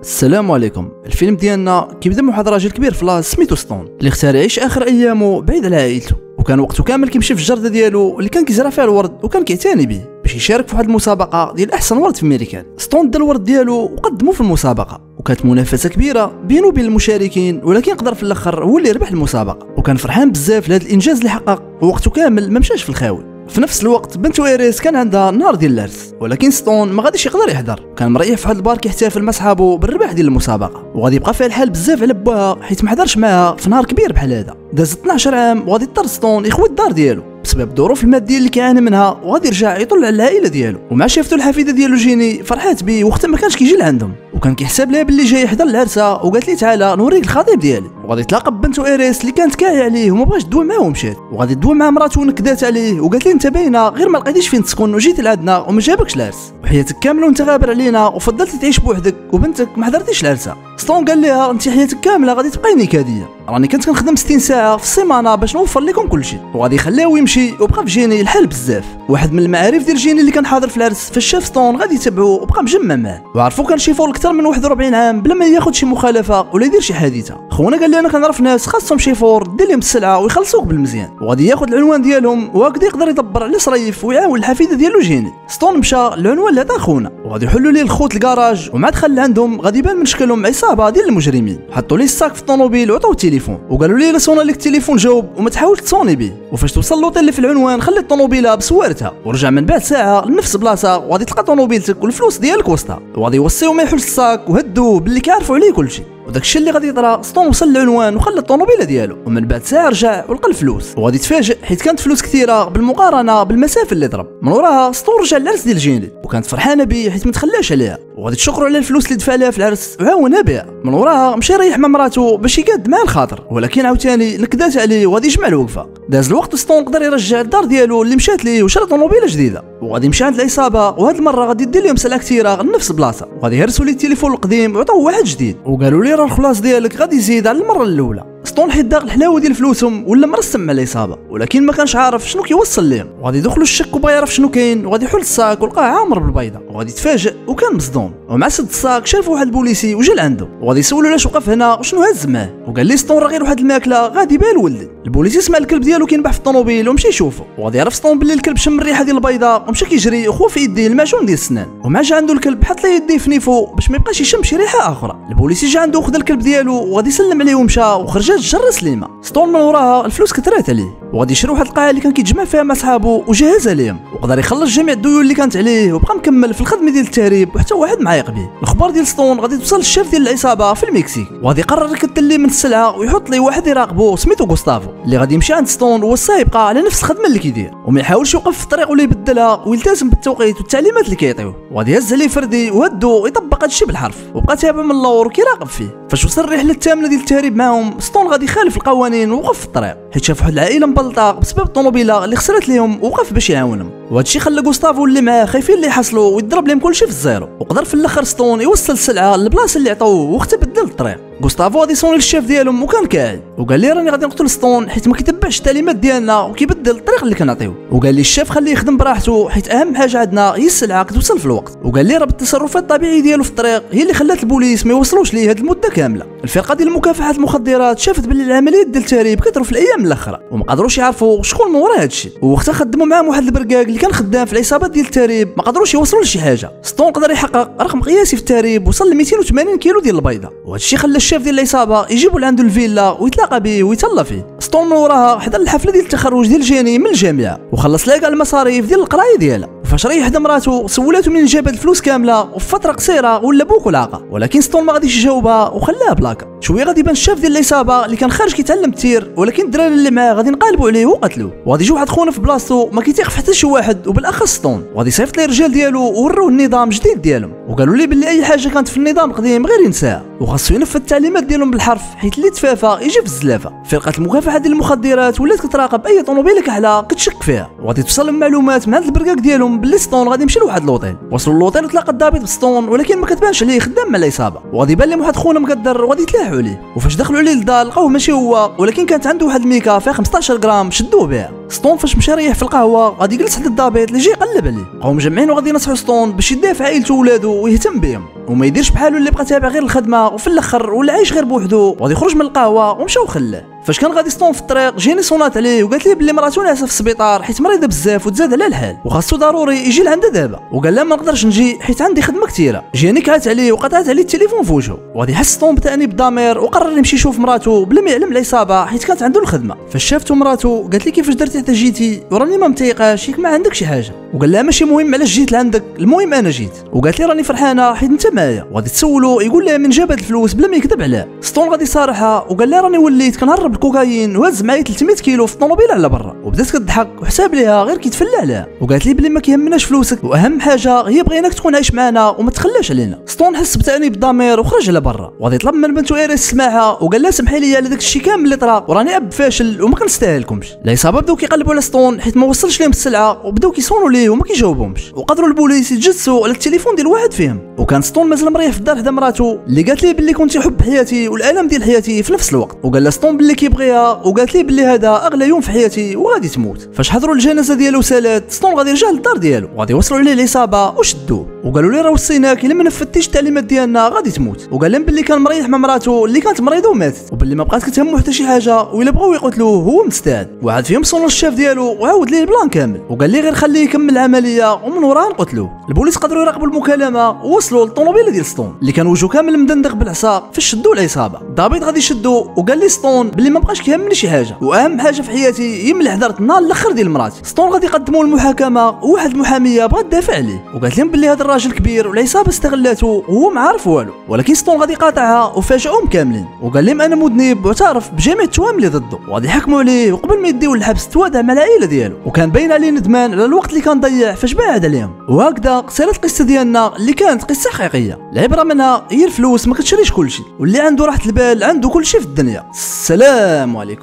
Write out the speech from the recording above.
السلام عليكم. الفيلم ديالنا كيبدا بواحد راجل كبير في l'âge سميتو ستون اللي اختار يعيش آخر أيامه بعيد على عائلته وكان وقته كامل كيمشي في الجردة ديالو اللي كان كيزرع فيها الورد وكان كيعتني به باش يشارك في واحد المسابقة ديال أحسن ورد في أمريكا. ستون دا الورد ديالو وقدمه في المسابقة وكانت منافسة كبيرة بينه وبين المشاركين ولكن قدر في الأخر هو اللي ربح المسابقة وكان فرحان بزاف لهذا الإنجاز اللي حقق ووقته كامل ما مشاش في الخاوي. في نفس الوقت بنت ايريس كان عندها نهار ديال العرس ولكن ستون ما غاديش يقدر يحضر كان مريح في واحد البار كيحتفل مع صحابو بالربح ديال المسابقة. وغادي يبقى فيها الحال بزاف على باها حيت ما حضرش معاها في نهار كبير بحال هذا. داز 12 عام وغادي يضطر ستون يخوي الدار ديالو. بسبب الظروف المادية اللي كيعاني منها وغادي يرجع يطل على العائلة ديالو. ومع شافتو الحفيدة ديالو جيني فرحات بيه وقتها ما كانش كيجي لعندهم. وكان كيحسب ليها باللي جاي يحضر العرسة وقالت لي تعالى نوريك الخطيب ديالي. وغادي يتلاقى ببنتو ايريس اللي كانت كاعيه عليه وما بغاش تدوي معاه ومشات. وغادي تدوي مع مراته ونكدات عليه وقالت لي انت باينة غير ما لقيتيش فين تسكن وجيتي لعندنا وما جابكش العرس وحياتك كاملة وانت غابر علينا وفضلتي تعيش بوحدك وبنتك ما حضرتيش العرسه ستون قال لها انت حياتك كاملة غادي تبقاي نكديه راني كنت كنخدم 60 ساعة في السيمانه باش نوفر لكم كلشي وغادي يخليه يمشي وبقى في جيني الحال بزاف. واحد من المعارف ديال جيني اللي كان حاضر في العرس فاش شاف ستون غادي يتبعو وبقى مجمع معاه. وعرفو كان شي فول أكثر من 41 عام بلا ما ياخذ شي مخالفة ولا يدير شي حادثة. خونا قال لي أنا كنعرف ناس خاصهم شي فور دير لهم السلعه ويخلصوك بالمزيان. وغادي ياخذ العنوان ديالهم وهكذا يقدر يدبر على صريف ويعاون الحفيدة ديالو جيني. ستون مشى العنوان اللي عطاه خونا وغادي يحلوا ليه الخوت الكراج. ومع دخل عندهم غادي يبان من شكلهم عصابة ديال المجرمين. حطوا ليه الساك في الطوموبيل وعطاو التليفون. وقالوا ليه صونا لك التليفون جاوب وما تحاولش تصوني به. وفاش توصل لوطيل اللي في العنوان خلي الطوموبيله بسوارتها ورجع من بعد ساعة لنفس بلاصة وغادي تلقى طوموبيلتك والفلوس ديالك وسطها وغادي يوصيو ما يحلش الساك وهدوه باللي كيعرفوا عليه كلشي. وداك الشيء اللي غادي يطرا ستون وصل للعنوان وخلى الطوموبيله ديالو. ومن بعد ساعة رجع ولقى الفلوس. وغادي يتفاجئ حيت كانت فلوس كثيرة بالمقارنة بالمسافة اللي ضرب. من وراها ستون رجع للعرس ديال جيني. وكانت فرحانة به حيت ما تخلاش عليها. وغادي تشكروا على الفلوس اللي دفع لها في العرس. وعاونها بها من وراها مشى يريح مع مراته باش يقاد مع الخاطر. ولكن عاوتاني نكدات عليه وغادي يجمع الوقفة. داز الوقت ستون قدر يرجع الدار ديالو اللي مشات ليه وشرى طوموبيلة جديدة. وغادي يمشي عند العصابه وهاد المرة غادي يدير لهم سلعة كثيرة لنفس البلاصه وغادي يهرسوا لي التليفون القديم وعطاو واحد جديد. وقالوا لي راه الخلاص ديالك غادي يزيد على المرة الأولى. سطون حيت داق الحلاوه ديال فلوسهم ولا مرسم مع العصابه ولكن ما كانش عارف شنو كيوصل لهم وغادي يدخلوا الشك وبغى يعرف شنو كاين وغادي يحل ال sac ولقاه عامر بالبيضة. وغادي يتفاجئ وكان مصدوم. ومع سد الساك شاف واحد البوليسي وجا لعنده وغادي يسولو علاش وقف هنا وشنو هز معاه. وقال لي سطون راه غير واحد الماكلة غادي بها لولدي البوليسي سمع الكلب ديالو كينبح في الطوموبيل ومشى يشوفه وغادي يعرف سطون باللي الكلب شم الريحة ديال البيضة ومشى كيجري وخو في يديه المعجون ديال السنان. ومع جا عنده الكلب حط ليه يديه في نيفو باش ما يبقاش يشم شي ريحة آخرى. البوليسي جا عنده وخذ الكلب ديالو وغادي يسلم عليه ومشى وخرجت الجرة سليمة. ستون من وراها الفلوس كثرات عليه. وغادي يشري واحد القاعة اللي كان كيتجمع فيها مع صحابو وجهزها ليهم وقدر يخلص جميع الديون اللي كانت عليه وبقى مكمل في الخدمة ديال التهريب وحتى واحد ما عايق به الاخبار ديال ستون غادي توصل للشيف ديال العصابة في المكسيك. وغادي يقرر يكثر من السلعة ويحط ليه واحد يراقبه سميتو غوستافو. اللي غادي يمشي عند ستون ووصاه يبقى على نفس الخدمة اللي كيدير. وما يحاولش يوقف في الطريق ولا يبدلها ويلتزم بالتوقيت والتعليمات اللي كيعطيوه. وغادي يهز عليه فردي وهددو يطبق هادشي بالحرف. وبقى تابع من اللور وكيراقب فيه. فاش وصل الرحلة الثامنه ديال التهريب معاهم ستون غادي يخالف القوانين ووقف في الطريق. حيت شاف واحد العائلة مبلطه بسبب الطوموبيلة اللي خسرت ليهم وقف باش يعاونهم. وهادشي خلى غوستافو اللي معاه خايفين اللي يحصلوا ويضرب لهم كلشي في الزيرو. وقدر في الأخر ستون يوصل السلعه للبلاصه اللي عطاوه واخا تيبدل الطريق غوستافو غادي يصوني للشيف ديالهم وكان قاعد وقال لي راني غادي نقتل ستون حيت ما كيتبعش التعليمات ديالنا وكيبدل الطريق اللي كنعطيوه وقال لي الشيف خليه يخدم براحته حيت أهم حاجة عندنا هي السلعة كتوصل في الوقت. وقال لي راه بالتصرفات الطبيعيه ديالو في الطريق هي اللي خلات البوليس ما يوصلوش ليه هاد المدة كاملة. الفرقة ديال مكافحه المخدرات شافت باللي العمليات ديال التهريب كثروا في الأيام الأخرى وما قدروش يعرفوا شكون من ورا هادشي ووقتها خدموا معاهم واحد البركاك اللي كان خدام في العصابات ديال التهريب ما قدروش يوصلوا لشي حاجة. ستون قدر يحقق رقم قياسي في التهريب وصل ل 280 كيلو ديال البيضة. وهادشي خلى الشيف ديال العصابة يجيبوا لعندو الفيلا ويتلاقى به ويتهلا فيه. ستون من وراها حضر الحفلة ديال التخرج ديال جيني من الجامعة وخلص لها كاع المصاريف ديال القراية ديالها. فاش ريح حدا مراته سولاتو من جاب الفلوس كاملة وفي فتره قصيرة ولا بوك ولاقة. ولكن ستون ما غاديش يجاوبها وخلاها بلاكا شوية غادي يبان الشاف ديال العصابه اللي كان خارج كيتعلم ال tir ولكن الدراري اللي معاه غادي نقالبوا عليه وقتلوه وغادي يجي واحد خونا في بلاصتو ما كيتيق في حتى شي واحد وبالأخص ستون وغادي يصيفط ليه الرجال ديالو وروه النظام جديد ديالهم. وقالوا لي باللي أي حاجة كانت في النظام القديم غير ينساها. وخاصو ينفذ التعليمات ديالهم بالحرف حيت اللي تفافى يجي في الزلافة. فرقة المكافحة ديال المخدرات ولات كتراقب أي طوموبيله كحله كتشك فيها. وغادي توصل معلومات من عند البركاك ديالهم باللي ستون غادي يمشي لواحد لوطيل وصلوا للوطيل وتلاقى الضابط بستون ولكن ما كتبانش عليه خدام مع العصابه وغادي يبان لهم واحد خونا مقدر وغادي يتلاحوا عليه. وفاش دخلوا عليه للدار لقاوه ماشي هو ولكن كانت عنده واحد الميكا فيها 15 غرام شدوه بها ستون فاش مشى ريح في القهوة غادي يجلس حدا الضابط اللي جاي يقلب عليه. بقاو مجمعين وغادي ينصحوا ستون باش يدافع عائلته وولادو ويهتم بهم. وما يديرش بحالو اللي بقى تابع غير الخدمة وفي الأخر ولا عايش غير بوحدو وغادي يخرج من القهوة ومشى وخلاه. فاش كان غادي ستون في الطريق جيني صونات عليه وقالت لي بلي مراتو ناعسة في السبيطار حيت مريضة بزاف وتزاد على الحال. وخاصو ضروري يجي لعندها دابا. وقال لها ما نقدرش نجي حيت عندي خدمة كثيرة. جيني كانت عليه وقطعت عليه التليفون في وجهه. وغادي يحس ستون بتأنيب الضمير وقرر يمشي يشوف مراتو بلا ما يعلم العصابة حيت كانت عنده الخدمة. فاش شافته مراتو قالت لي كيفاش درتي حتى جيتي وراني ما متيقاش ما عندك شي حاجة. وقال لها ماشي مهم علاش جيت لعندك؟ المهم أنا جيت. وقالت لي راني فرحانة حيت انت معايا. وغادي تسولو يقول لها من جاب هاد الفلوس بلا ما يكذب عليها. ستون غادي صارحها وقال لها راني وليت كنهرب الكوكايين وهز معايا 300 كيلو في الطوموبيل على برا. وبدات كتضحك وحساب ليها غير كيتفلى عليها. وقالت لي بلي ما كيهمناش فلوسك وأهم حاجة هي بغيناك تكون عايش معنا وما تخلاش علينا. ستون حس بتأنيب الضمير وخرج على برا. وغادي يطلب من بنته ايريس السماحه وقال لها سمحي لي على داك الشيء كامل اللي طرا وراني أب فاشل وما كنستاهلكمش. العصابه بداو كيقلبوا على ستون حيت ما وصلش لهم السلعة وبداو كيصونوا ليه وما كيجاوبهمش. وقدروا البوليس يتجسسوا على التليفون ديال واحد فيهم. وكان ستون مازال مريح في الدار حدا مراته اللي قالت ليه باللي كنت حب حياتي والألم ديال حياتي في نفس الوقت. وقال لها ستون باللي كيبغيها وقالت ليه باللي هذا أغلى يوم في حياتي وغادي تموت. فاش حضروا الجنازة ديالو سالات ستون غادي يرجع للدار ديالو وغادي يوصلوا عليه العصابة وشدوه. وقالوا لي راه وصيناك الا ما نفذتيش التعليمات ديالنا غادي تموت. وقال لهم باللي كان مريح مع مراته اللي كانت مريضة وماتت وباللي ما بقات كتهمو حتى شي حاجة وإلا بغاو يقتلوه هو مستعد. وواحد فيهم صونا للشاف ديالو وعاود ليه البلان كامل. وقال لي غير خليه يكمل العملية ومن وراها نقتلوه. البوليس قدروا يراقبوا المكالمة ووصلوا للطوموبيله ديال ستون. اللي كان وجهه كامل مدندق بالعصا فاش شدوا العصابه الضابط غادي يشدو وقال لي ستون باللي ما بقاش كيهمني شي حاجة. وأهم حاجة في حياتي هي ملي حضرت النهار الآخر ديال مراتي ستون غادي يقدموا المحاكمة وواحد المحامية بغات تدافع عليه. وقالت لهم باللي هذا الراجل كبير والعصابه استغلاته وهو ما عارف والو. ولكن ستون غادي يقاطعها وفاجئهم كاملين. وقال لهم أنا مذنب واعترف بجميع التهم اللي ضده. وغادي يحكموا عليه وقبل ما يديو للحبس توادع مع العائله ديالو. وكان باين عليه ندمان على الوقت اللي كان ضيع فاش بعد عليهم. وهكذا سالت القصة ديالنا اللي كانت قصة حقيقية. العبرة منها هي الفلوس ما كتشريش كلشي. واللي عنده راحة البال عنده كلشي في الدنيا. السلام عليكم.